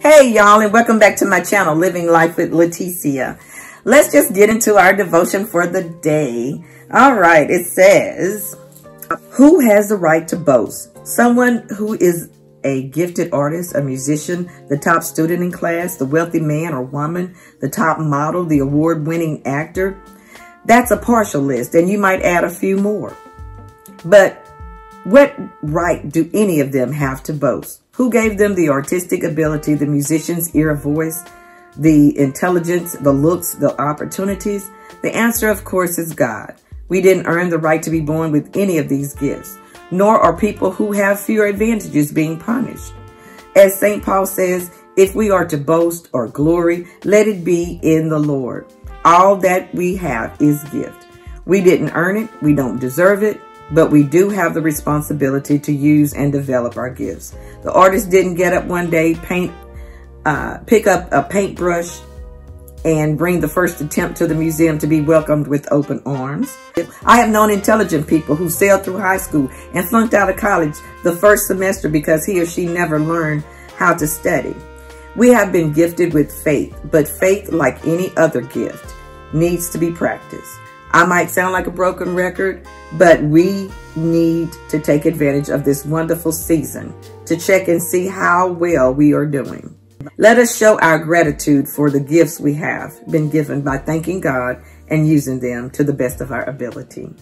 Hey y'all and welcome back to my channel, Living Life with Letycia. Let's just get into our devotion for the day. All right, it says, who has the right to boast? Someone who is a gifted artist, a musician, the top student in class, the wealthy man or woman, the top model, the award-winning actor. That's a partial list and you might add a few more. But what right do any of them have to boast? Who gave them the artistic ability, the musician's ear of voice, the intelligence, the looks, the opportunities? The answer, of course, is God. We didn't earn the right to be born with any of these gifts, nor are people who have fewer advantages being punished. As St. Paul says, if we are to boast or glory, let it be in the Lord. All that we have is gift. We didn't earn it. We don't deserve it but we do have the responsibility to use and develop our gifts. The artist didn't get up one day, paint, uh, pick up a paintbrush and bring the first attempt to the museum to be welcomed with open arms. I have known intelligent people who sailed through high school and flunked out of college the first semester because he or she never learned how to study. We have been gifted with faith, but faith, like any other gift, needs to be practiced. I might sound like a broken record, but we need to take advantage of this wonderful season to check and see how well we are doing. Let us show our gratitude for the gifts we have been given by thanking God and using them to the best of our ability.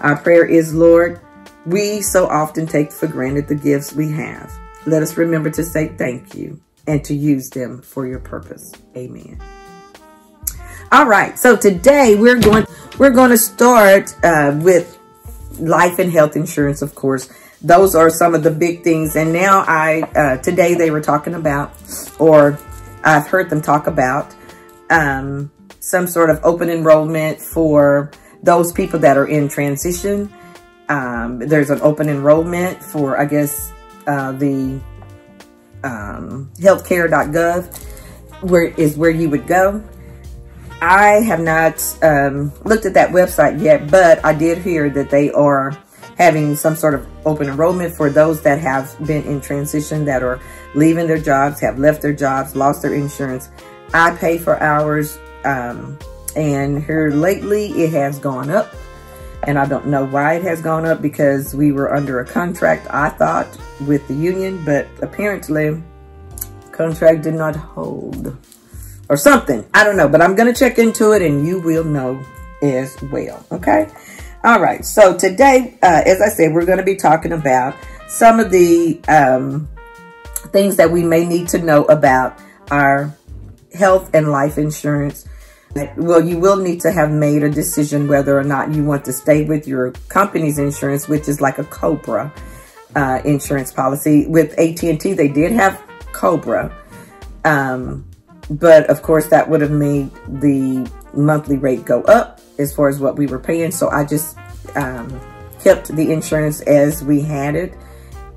Our prayer is, Lord, we so often take for granted the gifts we have. Let us remember to say thank you and to use them for your purpose. Amen. All right, so today we're going we're going to start uh, with life and health insurance, of course. Those are some of the big things. And now I, uh, today they were talking about, or I've heard them talk about, um, some sort of open enrollment for those people that are in transition. Um, there's an open enrollment for, I guess, uh, the um, healthcare.gov, where is where you would go. I have not um, looked at that website yet, but I did hear that they are having some sort of open enrollment for those that have been in transition that are leaving their jobs, have left their jobs, lost their insurance. I pay for hours, um, and here lately it has gone up. And I don't know why it has gone up because we were under a contract, I thought, with the union, but apparently contract did not hold or something. I don't know, but I'm going to check into it and you will know as well. Okay. All right. So today, uh, as I said, we're going to be talking about some of the um, things that we may need to know about our health and life insurance. Well, you will need to have made a decision whether or not you want to stay with your company's insurance, which is like a COBRA uh, insurance policy. With AT&T, they did have COBRA. Um, but of course, that would have made the monthly rate go up as far as what we were paying. So I just um, kept the insurance as we had it.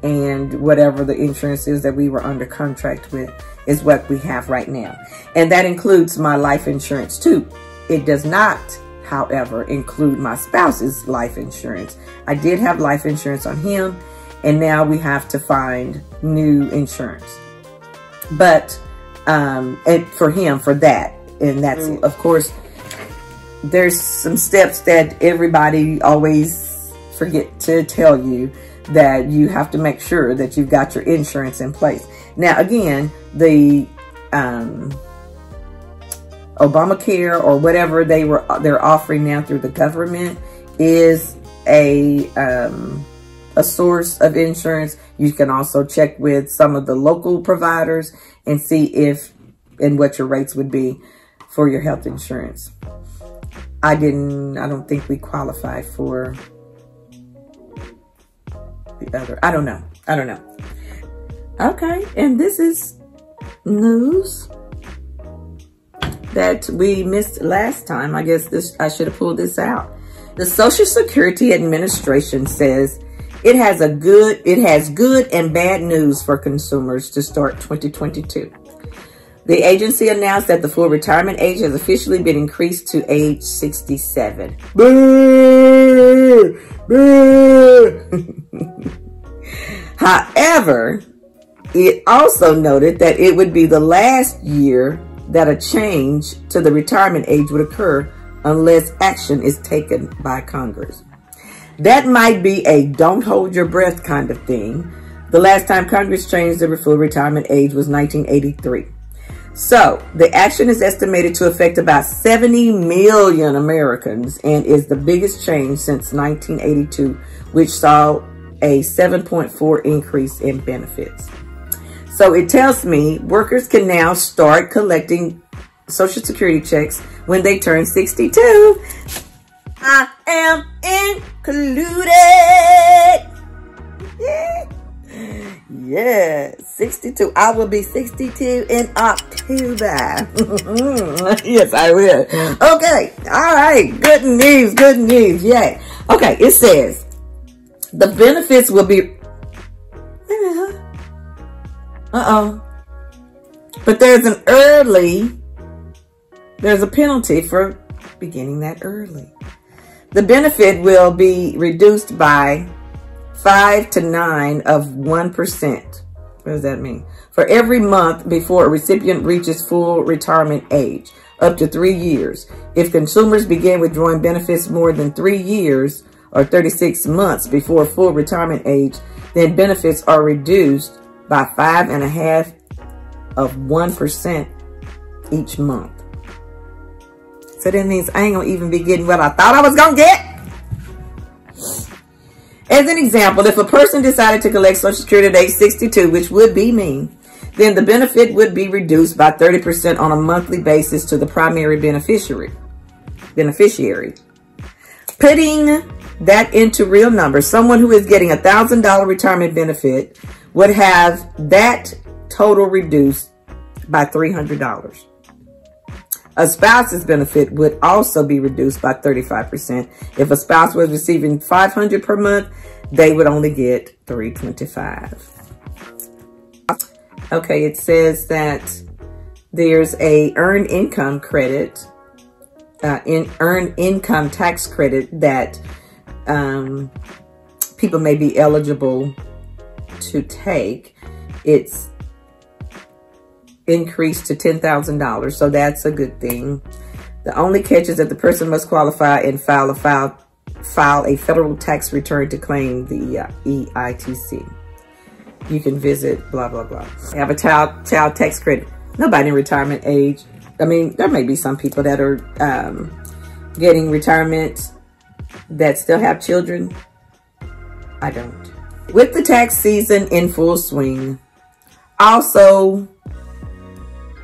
And whatever the insurance is that we were under contract with is what we have right now. And that includes my life insurance too. It does not, however, include my spouse's life insurance. I did have life insurance on him and now we have to find new insurance. But um, and for him for that. And that's, mm. of course, there's some steps that everybody always forget to tell you that you have to make sure that you've got your insurance in place. Now, again, the um, Obamacare or whatever they were they're offering now through the government is a um, a source of insurance. You can also check with some of the local providers and see if and what your rates would be for your health insurance. I didn't, I don't think we qualify for the other. I don't know. I don't know. Okay, and this is news that we missed last time. I guess this I should have pulled this out. The Social Security Administration says it has a good, it has good and bad news for consumers to start 2022. The agency announced that the full retirement age has officially been increased to age 67. However, It also noted that it would be the last year that a change to the retirement age would occur unless action is taken by Congress. That might be a don't hold your breath kind of thing. The last time Congress changed the full retirement age was 1983. So the action is estimated to affect about 70 million Americans and is the biggest change since 1982, which saw a 7.4 increase in benefits. So it tells me workers can now start collecting Social Security checks when they turn 62. I am included. Yeah. Yeah, 62. I will be 62 in October. yes, I will. Okay. All right. Good news. Good news. Yay. Okay. It says the benefits will be. Uh-huh. Uh-oh. But there's an early, there's a penalty for beginning that early. The benefit will be reduced by 5 to 9 of 1%. What does that mean? For every month before a recipient reaches full retirement age, up to three years. If consumers begin withdrawing benefits more than three years or 36 months before full retirement age, then benefits are reduced by five and a half of 1% each month. So that means I ain't gonna even be getting what I thought I was gonna get. As an example, if a person decided to collect Social Security at age 62, which would be me, then the benefit would be reduced by 30% on a monthly basis to the primary beneficiary. Beneficiary. Putting that into real numbers, someone who is getting a $1,000 retirement benefit would have that total reduced by $300. A spouse's benefit would also be reduced by 35%. If a spouse was receiving 500 per month, they would only get 325. Okay, it says that there's a earned income credit, uh, in earned income tax credit that um, people may be eligible to take, it's increased to $10,000. So that's a good thing. The only catch is that the person must qualify and file a file, file a federal tax return to claim the uh, EITC. You can visit blah, blah, blah. Have a child, child tax credit. Nobody in retirement age. I mean, there may be some people that are um, getting retirement that still have children. I don't. With the tax season in full swing, also,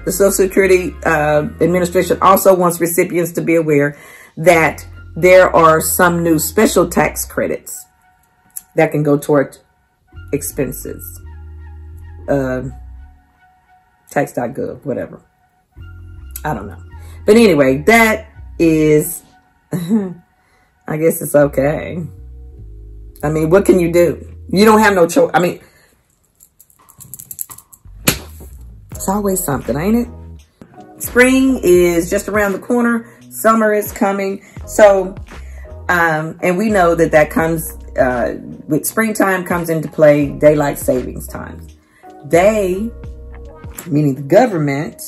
the Social Security uh, Administration also wants recipients to be aware that there are some new special tax credits that can go toward expenses. Uh, tax.gov, whatever. I don't know. But anyway, that is, I guess it's okay. I mean, what can you do? You don't have no choice. I mean, it's always something, ain't it? Spring is just around the corner. Summer is coming. So, um, and we know that that comes, uh, with springtime comes into play daylight savings times. They, meaning the government,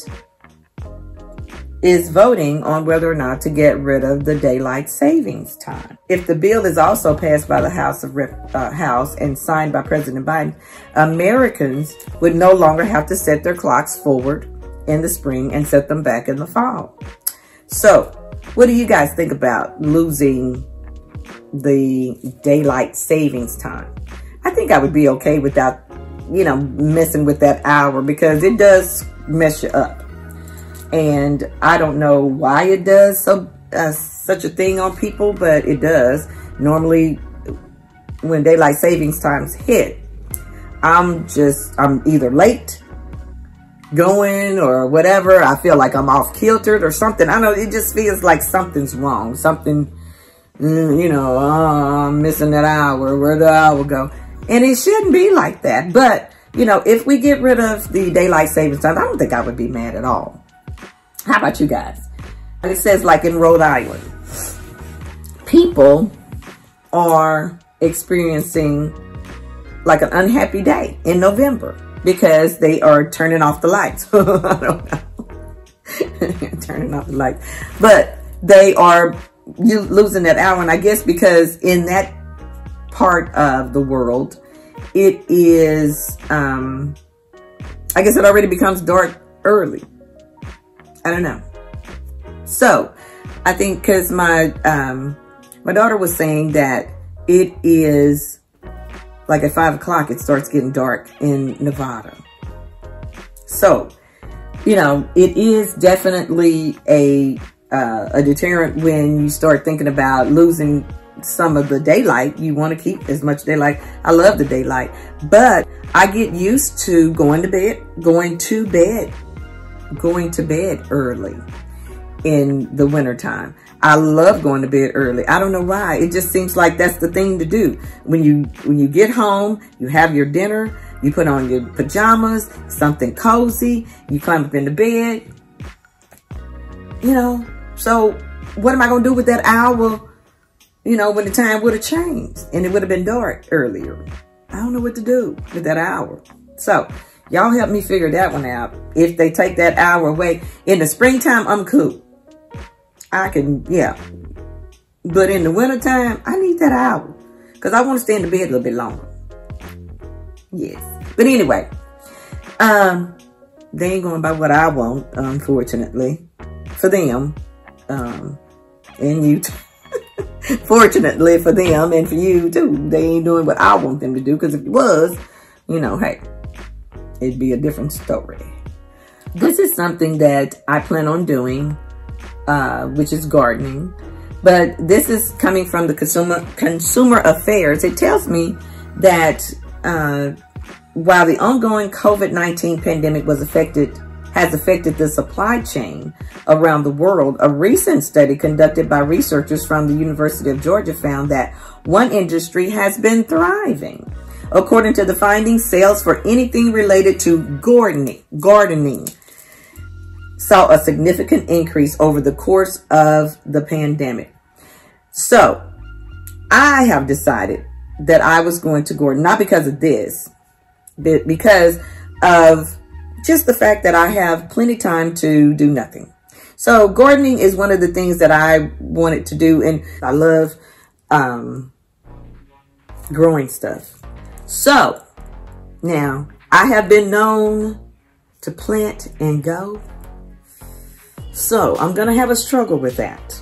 is voting on whether or not to get rid of the daylight savings time. If the bill is also passed by the House of Rep, uh, House and signed by President Biden, Americans would no longer have to set their clocks forward in the spring and set them back in the fall. So, what do you guys think about losing the daylight savings time? I think I would be okay without, you know, messing with that hour because it does mess you up and I don't know why it does so uh, such a thing on people, but it does. Normally, when daylight savings times hit, I'm just, I'm either late going or whatever. I feel like I'm off kiltered or something. I know it just feels like something's wrong. Something, mm, you know, oh, I'm missing that hour. Where the hour go? And it shouldn't be like that. But, you know, if we get rid of the daylight savings time, I don't think I would be mad at all. How about you guys? It says like in Rhode Island, people are experiencing like an unhappy day in November. because they are turning off the lights. I don't know. turning off the lights. But they are you losing that hour. And I guess because in that part of the world, it is, um, I guess it already becomes dark early. I don't know. So I think because my, um, my daughter was saying that it is like at five o'clock, it starts getting dark in Nevada. So, you know, it is definitely a, uh, a deterrent when you start thinking about losing some of the daylight. You want to keep as much daylight. I love the daylight, but I get used to going to bed, going to bed, going to bed early in the wintertime. I love going to bed early. I don't know why. It just seems like that's the thing to do. When you when you get home, you have your dinner, you put on your pajamas, something cozy, you climb up into bed. You know, so what am I going to do with that hour, you know, when the time would have changed and it would have been dark earlier? I don't know what to do with that hour. So y'all help me figure that one out. If they take that hour away in the springtime, I'm cool. I can, yeah. But in the wintertime, I need that hour. Because I want to stay in the bed a little bit longer. Yes. But anyway, um, they ain't going by what I want, unfortunately. For them. Um, and you Fortunately for them and for you too. They ain't doing what I want them to do. Because if it was, you know, hey, it'd be a different story. This is something that I plan on doing uh, which is gardening. But this is coming from the Consumer, Consumer Affairs. It tells me that uh, while the ongoing COVID-19 pandemic was affected has affected the supply chain around the world, a recent study conducted by researchers from the University of Georgia found that one industry has been thriving. According to the findings, sales for anything related to gardening, gardening saw a significant increase over the course of the pandemic. So I have decided that I was going to Gordon, not because of this, but because of just the fact that I have plenty time to do nothing. So gardening is one of the things that I wanted to do. And I love um, growing stuff. So now I have been known to plant and go so I'm going to have a struggle with that.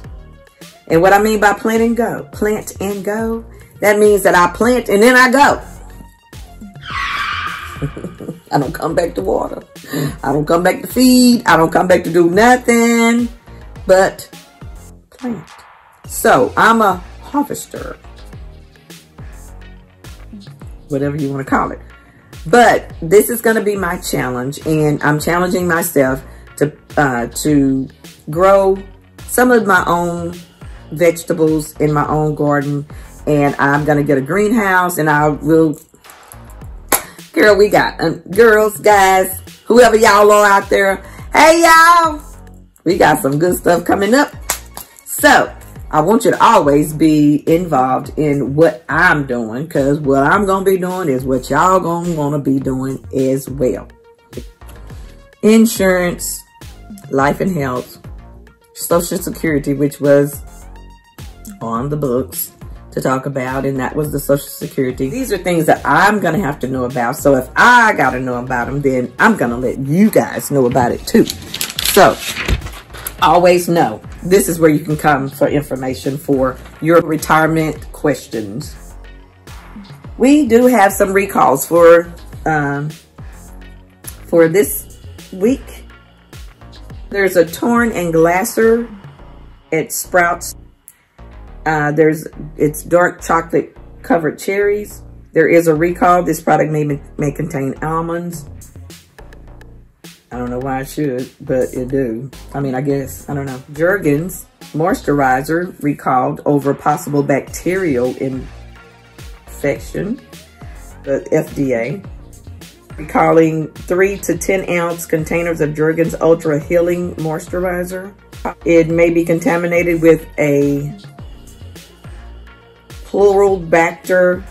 And what I mean by plant and go, plant and go, that means that I plant and then I go. I don't come back to water. I don't come back to feed. I don't come back to do nothing but plant. So I'm a harvester. Whatever you want to call it. But this is going to be my challenge and I'm challenging myself to, uh, to grow some of my own vegetables in my own garden. And I'm going to get a greenhouse and I will, girl, we got, um, girls, guys, whoever y'all are out there. Hey, y'all, we got some good stuff coming up. So I want you to always be involved in what I'm doing because what I'm going to be doing is what y'all going to want to be doing as well. Insurance, life and health, social security, which was on the books to talk about, and that was the social security. These are things that I'm going to have to know about. So if I got to know about them, then I'm going to let you guys know about it too. So always know this is where you can come for information for your retirement questions. We do have some recalls for um, for this week there's a Torn and Glasser at Sprouts. Uh, there's It's dark chocolate covered cherries. There is a recall. This product may, may contain almonds. I don't know why I should, but it do. I mean, I guess, I don't know. Jergens moisturizer recalled over possible bacterial infection, the FDA recalling 3 to 10 ounce containers of Jergens Ultra Healing Moisturizer. It may be contaminated with a Pluralibacter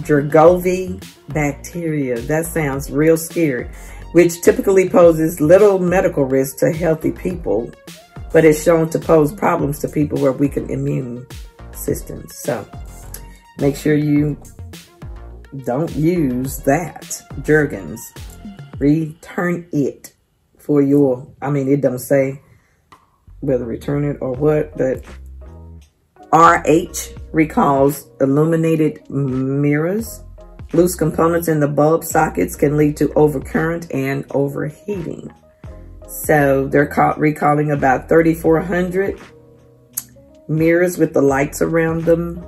gergoviae bacteria. That sounds real scary, which typically poses little medical risk to healthy people, but is shown to pose problems to people with weakened immune systems. So make sure you don't use that Jergens. Return it for your, I mean, it don't say whether return it or what, but RH recalls illuminated mirrors. Loose components in the bulb sockets can lead to overcurrent and overheating. So they're caught recalling about 3,400 mirrors with the lights around them.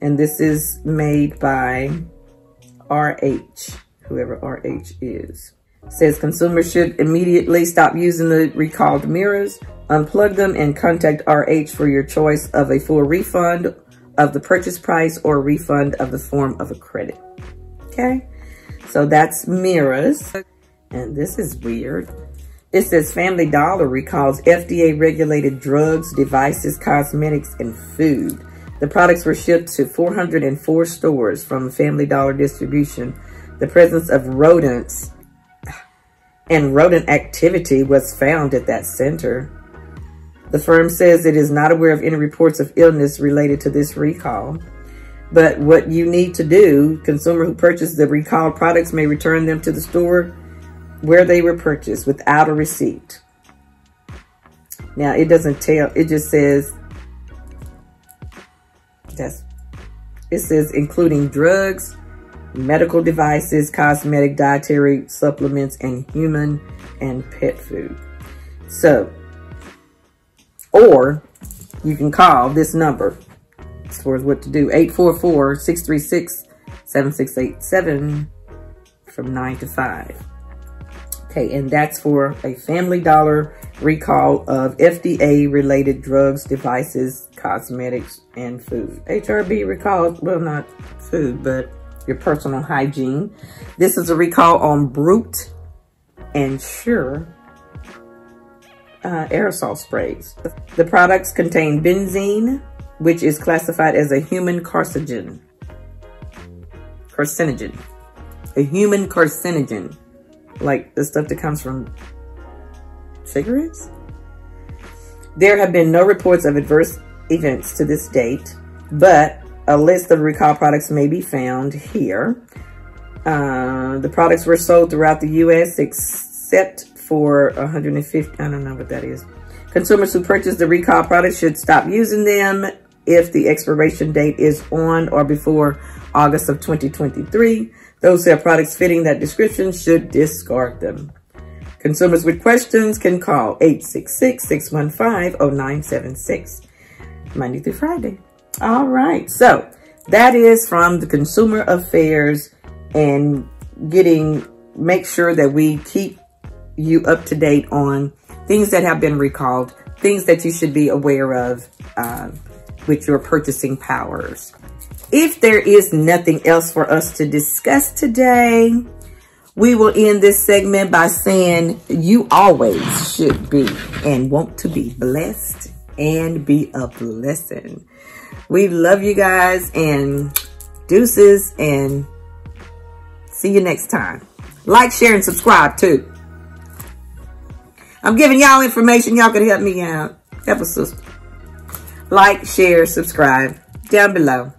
And this is made by RH, whoever RH is. Says consumers should immediately stop using the recalled mirrors, unplug them, and contact RH for your choice of a full refund of the purchase price or refund of the form of a credit. Okay, so that's mirrors. And this is weird. It says Family Dollar recalls FDA regulated drugs, devices, cosmetics, and food. The products were shipped to 404 stores from Family Dollar distribution. The presence of rodents and rodent activity was found at that center. The firm says it is not aware of any reports of illness related to this recall. But what you need to do, consumer who purchased the recalled products may return them to the store where they were purchased without a receipt. Now, it doesn't tell, it just says, that's, it says including drugs, medical devices, cosmetic, dietary supplements, and human and pet food. So, or you can call this number as far as what to do. 844-636-7687 from 9 to 5. Okay, and that's for a Family Dollar recall of FDA-related drugs, devices, cosmetics, and food. HRB recalls, well, not food, but your personal hygiene. This is a recall on Brut and Sure uh, aerosol sprays. The products contain benzene, which is classified as a human carcinogen. Carcinogen. A human carcinogen. Like the stuff that comes from cigarettes? There have been no reports of adverse events to this date, but a list of recall products may be found here. Uh, the products were sold throughout the U.S. except for 150 I don't know what that is. Consumers who purchase the recall products should stop using them if the expiration date is on or before August of 2023. Those who have products fitting that description should discard them. Consumers with questions can call 866-615-0976, Monday through Friday. All right, so that is from the Consumer Affairs and getting, make sure that we keep you up to date on things that have been recalled, things that you should be aware of uh, with your purchasing powers. If there is nothing else for us to discuss today, we will end this segment by saying you always should be and want to be blessed and be a blessing. We love you guys and deuces and see you next time. Like, share, and subscribe too. I'm giving y'all information. Y'all can help me out. Help a sister. Like, share, subscribe down below.